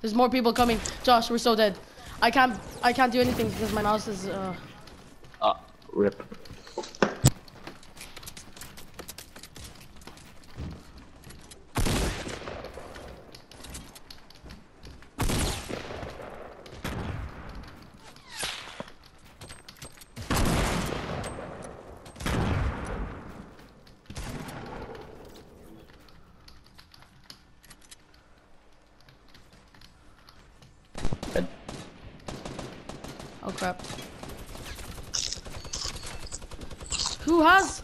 There's more people coming. Josh, we're so dead. I can't I can't do anything because my mouse is uh Ah, rip. Oh crap. Who has?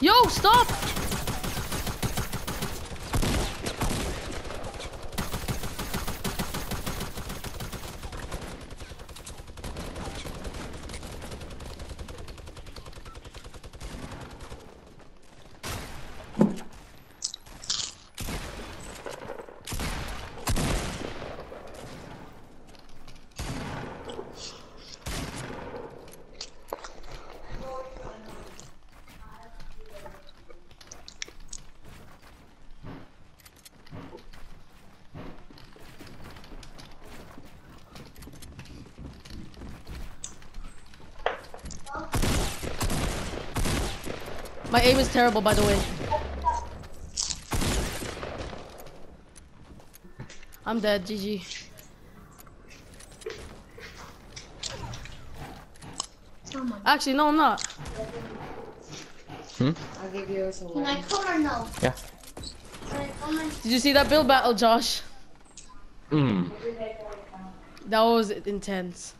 Yo, stop! My aim is terrible, by the way. I'm dead, GG. Actually, no, I'm not. I'll give you some. Can I come or no? Yeah. Can I come Did you see that build battle, Josh? Hmm. That was intense.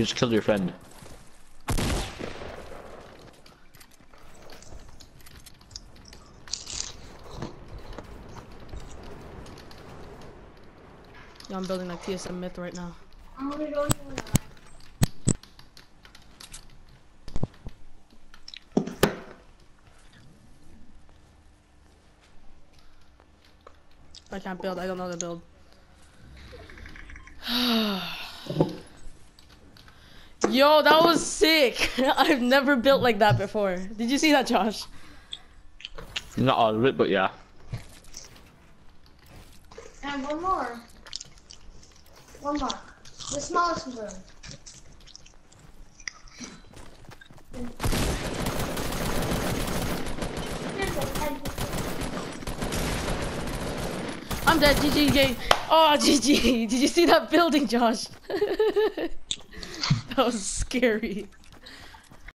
You just killed your friend. Yeah, I'm building like TSM myth right now. I'm gonna go I can't build. I don't know how to build. Yo, that was sick. I've never built like that before. Did you see that, Josh? Not all of it, but yeah. And one more. One more. The smallest room. I'm dead. GG game. Oh, GG. Did you see that building, Josh? that was scary.